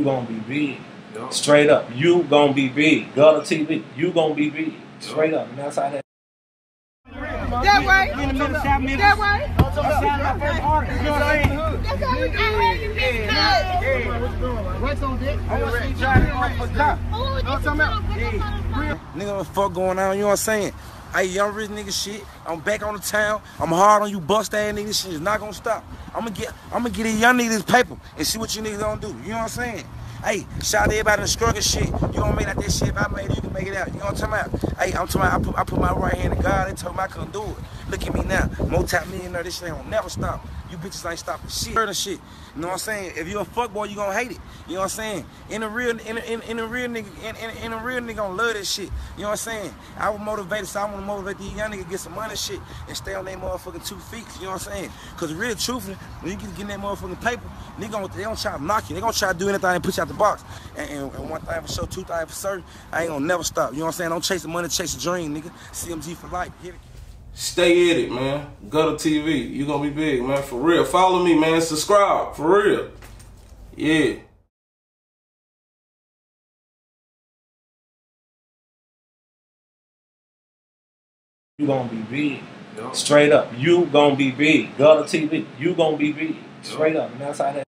You gonna be big. Yup. Straight up. You gonna be big. Gutta TV. You gonna be big. Straight up. And that's how that. That way. That way. That's how we got here. You missed Nigga, what the fuck going on? You know what I'm saying? Hey, young rich nigga shit. I'm back on the town. I'm hard on you bust ass niggas. Shit is not gonna stop. I'm gonna get I'm gonna get these young niggas this paper and see what you niggas gonna do. You know what I'm saying? Hey, shout out to everybody in the struggle shit. You gonna make out that shit. I made it, you can make it out. You know what I'm talking about? Hey, I'm talking about I put, I put my right hand in God. They told me I couldn't do it. Look at me now. Multi-millionaire. This shit ain't gonna never stop. You bitches ain't stopping shit. Heard shit. You know what I'm saying? If you a fuckboy, you gonna hate it. You know what I'm saying? In a real, in a, in, in a real nigga, in, in, in a real nigga gonna love this shit. You know what I'm saying? I was motivated, so I wanna motivate these young niggas to get some money shit and stay on their motherfucking two feet. You know what I'm saying? Cause real truthfully, when you get getting that motherfucking paper, nigga they gonna try to knock you. They gonna try to do anything and put you out the box. And, and, and one thing for sure, two things for certain, I ain't gonna never stop. You know what I'm saying? Don't chase the money, chase the dream, nigga. CMG for life. Hit it. Stay in it, man. Gutta TV. You gonna be big, man. For real. Follow me, man. Subscribe. For real. Yeah. You gonna be big. Yup. Straight up. You gonna be big. Gutta TV. You gonna be big. Straight up. And that's how that.